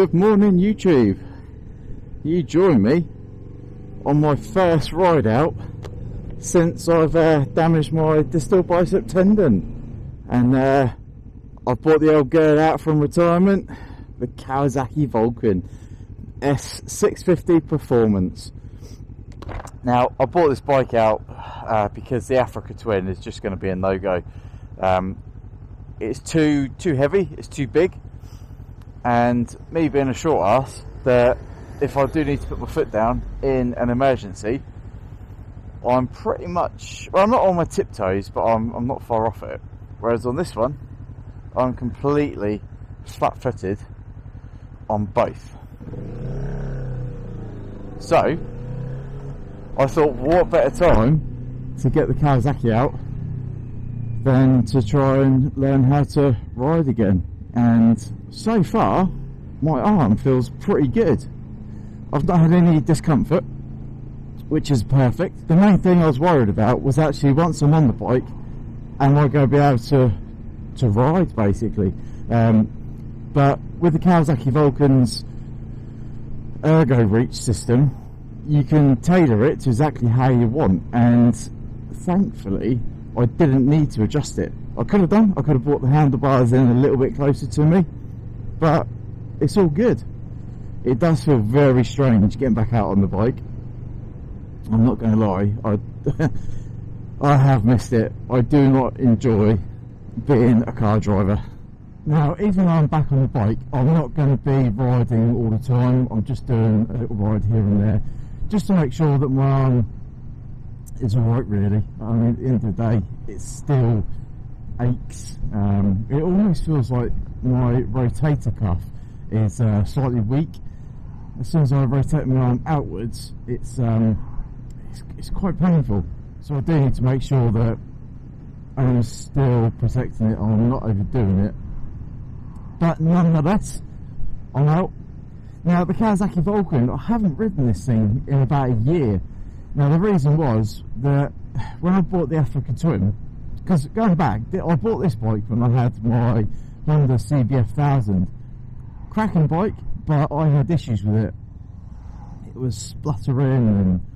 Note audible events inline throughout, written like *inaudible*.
Good morning, YouTube. You join me on my first ride out since I've uh, damaged my distal bicep tendon, and uh, I bought the old girl out from retirement, the Kawasaki Vulcan S650 Performance. Now, I bought this bike out uh, because the Africa Twin is just going to be a no-go. Um, it's too too heavy, it's too big, and me being a short ass, that if I do need to put my foot down in an emergency, I'm pretty much well, I'm not on my tiptoes, but I'm I'm not far off it. Whereas on this one, I'm completely flat-footed on both. So, I thought, what better time to get the Kawasaki out than to try and learn how to ride again. And so far, my arm feels pretty good. I've not had any discomfort, which is perfect. The main thing I was worried about was actually once I'm on the bike, am I going to be able to to ride basically? Um, but with the Kawasaki Vulcan's ergo reach system, you can tailor it to exactly how you want, and thankfully, I didn't need to adjust it. I could have done. I could have brought the handlebars in a little bit closer to me, but it's all good. It does feel very strange getting back out on the bike. I'm not going to lie. I *laughs* I have missed it. I do not enjoy being a car driver. Now, even though I'm back on the bike, I'm not going to be riding all the time. I'm just doing a little ride here and there, just to make sure that my arm is alright, really. I mean, at the end of the day, it's still aches. Um, it almost feels like my rotator cuff is uh, slightly weak. As soon as I rotate my arm outwards, it's, um, it's, it's quite painful. So I do need to make sure that I'm still protecting it, I'm not overdoing it. But nonetheless, I'm out. Now, the Kawasaki Vulcan, I haven't ridden this thing in about a year. Now, the reason was that *sighs* when I bought the Africa Twin, because going back, I bought this bike when I had my Honda CBF 1000. Cracking bike, but I had issues with it. It was spluttering and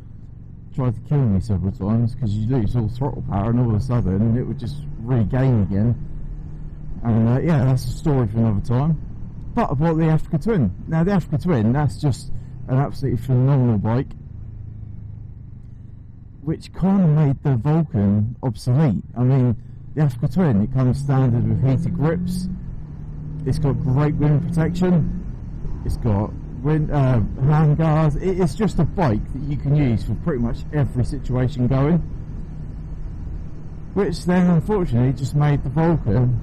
tried to kill me several times because you lose all throttle power and all of a sudden it would just regain again. And uh, yeah, that's a story for another time. But I bought the Africa Twin. Now the Africa Twin, that's just an absolutely phenomenal bike, which kind of made the Vulcan obsolete. I mean, the Africa Twin, it comes standard with heated grips. It's got great wind protection. It's got wind, uh, hand guards. It, it's just a bike that you can use for pretty much every situation going. Which then, unfortunately, just made the Vulcan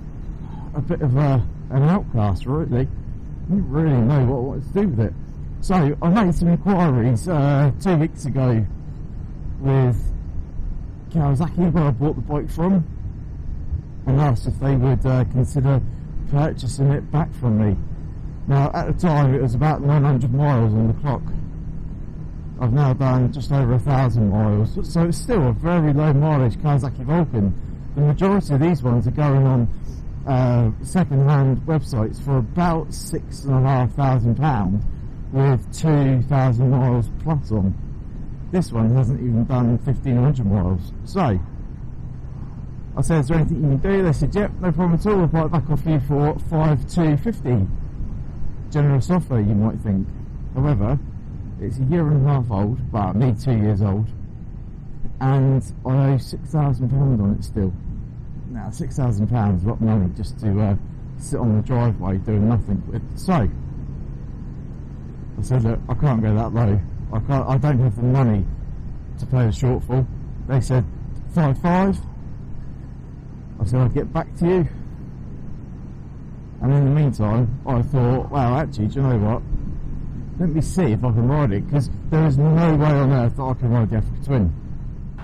a bit of a, an outcast, really. I didn't really know what, what to do with it. So I made some inquiries uh, two weeks ago with Kawasaki, where I bought the bike from, and asked if they would uh, consider purchasing it back from me. Now, at the time, it was about 900 miles on the clock. I've now done just over a thousand miles, so it's still a very low mileage Kawasaki Vulcan. The majority of these ones are going on uh, second-hand websites for about six and a half thousand pounds with two thousand miles plus on. This one hasn't even done fifteen hundred miles. So I said, "Is there anything you can do?" They said, "Yep, no problem at all. We'll buy it back off you for five two fifty. Generous offer, you might think. However, it's a year and a half old, well, me two years old, and I owe six thousand pounds on it still now six thousand pounds, a lot of money just to uh, sit on the driveway doing nothing. So I said, look, I can't go that low. I can't. I don't have the money to pay the shortfall. They said five five. I said I'll get back to you. And in the meantime, I thought, well, actually, do you know what? Let me see if I can ride it because there is no way on earth that I can ride the Africa Twin.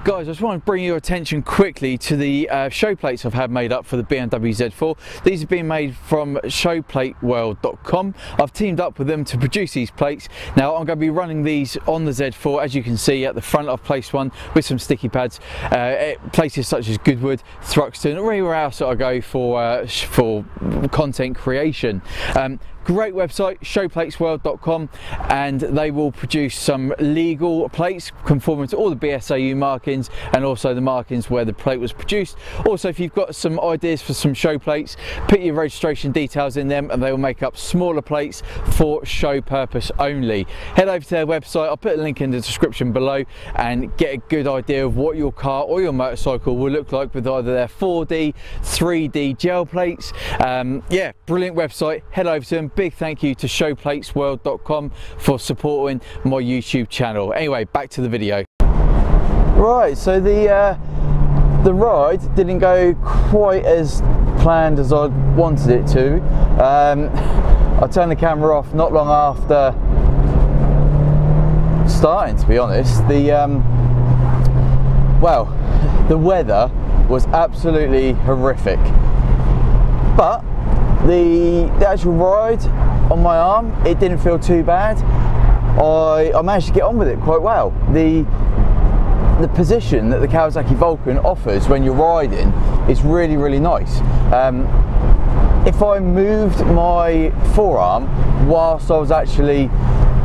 Guys, I just want to bring your attention quickly to the uh, show plates I've had made up for the BMW Z4. These have been made from showplateworld.com. I've teamed up with them to produce these plates. Now I'm going to be running these on the Z4 as you can see at the front I've placed one with some sticky pads. Uh, places such as Goodwood, Thruxton or anywhere else that I go for, uh, for content creation. Um, great website, showplatesworld.com, and they will produce some legal plates conforming to all the BSAU markings and also the markings where the plate was produced. Also, if you've got some ideas for some show plates, put your registration details in them and they will make up smaller plates for show purpose only. Head over to their website, I'll put a link in the description below and get a good idea of what your car or your motorcycle will look like with either their 4D, 3D gel plates. Um, yeah, brilliant website. Head over to them. Big thank you to showplatesworld.com for supporting my YouTube channel. Anyway, back to the video. Right, so the uh, the ride didn't go quite as planned as I wanted it to. Um, I turned the camera off not long after starting, to be honest. The um, well, the weather was absolutely horrific, but the, the actual ride on my arm it didn't feel too bad. I, I managed to get on with it quite well. The the position that the Kawasaki Vulcan offers when you're riding is really really nice. Um, if I moved my forearm whilst I was actually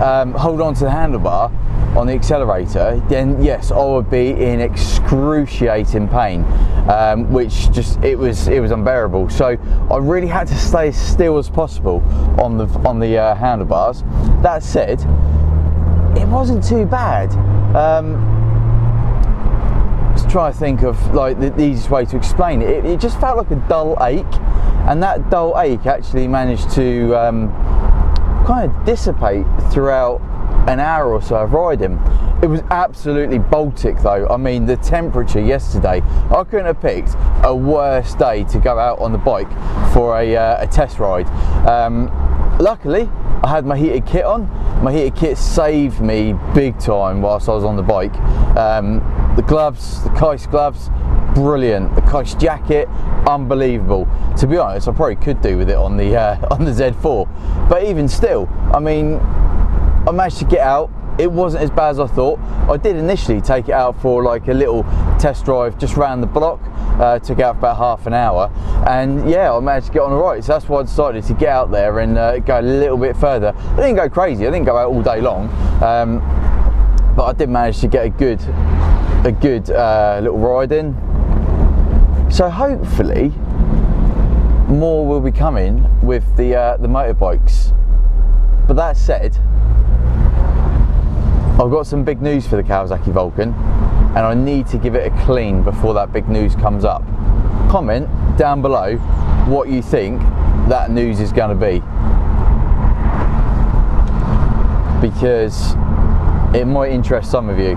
um, holding on to the handlebar on the accelerator, then yes, I would be in excruciating pain, um, which just it was it was unbearable. So I really had to stay as still as possible on the on the uh, handlebars. That said, it wasn't too bad. Um, to try to think of like the, the easiest way to explain it. it. it. just felt like a dull ache, and that dull ache actually managed to um, kind of dissipate throughout an hour or so of riding. It was absolutely Baltic though. I mean, the temperature yesterday, I couldn't have picked a worse day to go out on the bike for a, uh, a test ride. Um, luckily, I had my heated kit on. My heated kit saved me big time whilst I was on the bike. Um, the gloves, the Keis gloves, brilliant. The Keis jacket, unbelievable. To be honest, I probably could do with it on the uh, *laughs* on the Z4. But even still, I mean, I managed to get out. It wasn't as bad as I thought. I did initially take it out for like a little test drive just around the block. Uh, took out about half an hour, and yeah, I managed to get on alright. So that's why I decided to get out there and uh, go a little bit further. I didn't go crazy. I didn't go out all day long, um, but I did manage to get a good, a good uh, little ride in. So hopefully, more will be coming with the uh, the motorbikes. But that said, I've got some big news for the Kawasaki Vulcan and I need to give it a clean before that big news comes up. Comment down below what you think that news is going to be because it might interest some of you.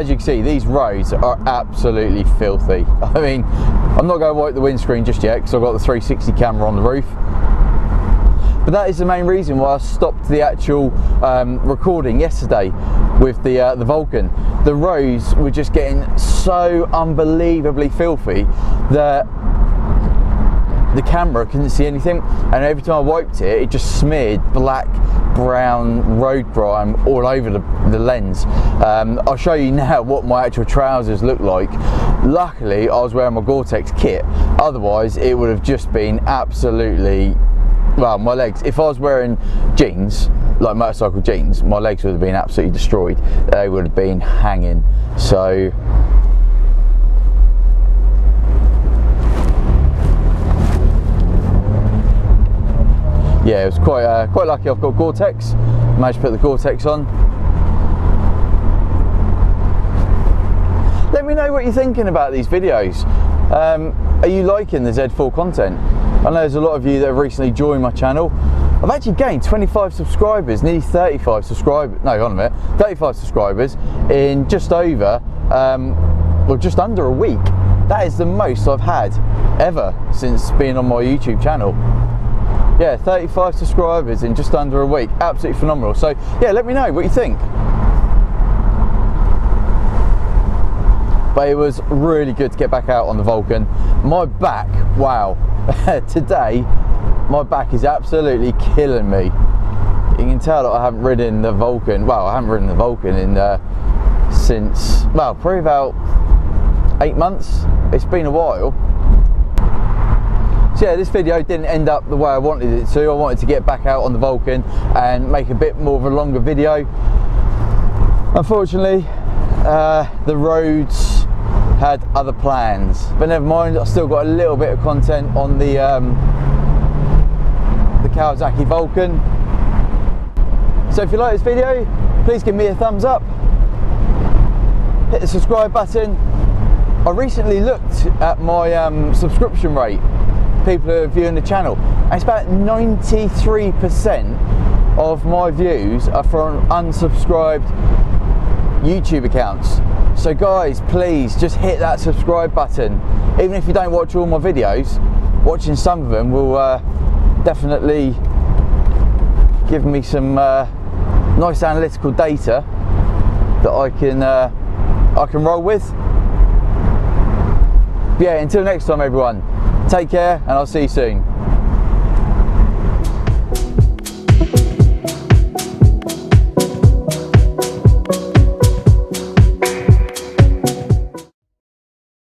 As you can see, these roads are absolutely filthy. *laughs* I mean, I'm not going to wipe the windscreen just yet because I've got the 360 camera on the roof but that is the main reason why I stopped the actual um, recording yesterday with the uh, the Vulcan. The roads were just getting so unbelievably filthy that the camera couldn't see anything and every time I wiped it it just smeared black brown road grime all over the, the lens um, I'll show you *laughs* now what my actual trousers look like luckily I was wearing my Gore-Tex kit otherwise it would have just been absolutely well, my legs, if I was wearing jeans, like motorcycle jeans, my legs would have been absolutely destroyed. They would have been hanging. So, yeah, it was quite uh, quite lucky. I've got Gore-Tex. Managed to put the Gore-Tex on. Let me know what you're thinking about these videos. Um, are you liking the Z4 content? I know there's a lot of you that have recently joined my channel. I've actually gained 25 subscribers, nearly 35 subscribers, no, on a minute, 35 subscribers in just over, um, well, just under a week. That is the most I've had ever since being on my YouTube channel. Yeah, 35 subscribers in just under a week. Absolutely phenomenal. So, yeah, let me know what you think. but it was really good to get back out on the Vulcan. My back, wow, *laughs* today my back is absolutely killing me. You can tell that I haven't ridden the Vulcan, well, I haven't ridden the Vulcan in uh, since, well, probably about eight months. It's been a while. So yeah, this video didn't end up the way I wanted it to. I wanted to get back out on the Vulcan and make a bit more of a longer video. Unfortunately, uh, the roads had other plans, but never mind. I still got a little bit of content on the um, the Kawasaki Vulcan. So if you like this video, please give me a thumbs up. Hit the subscribe button. I recently looked at my um, subscription rate. People who are viewing the channel. And it's about 93% of my views are from unsubscribed YouTube accounts. So guys, please just hit that subscribe button. Even if you don't watch all my videos, watching some of them will uh, definitely give me some uh, nice analytical data that I can uh, I can roll with. Yeah, until next time everyone, take care and I'll see you soon.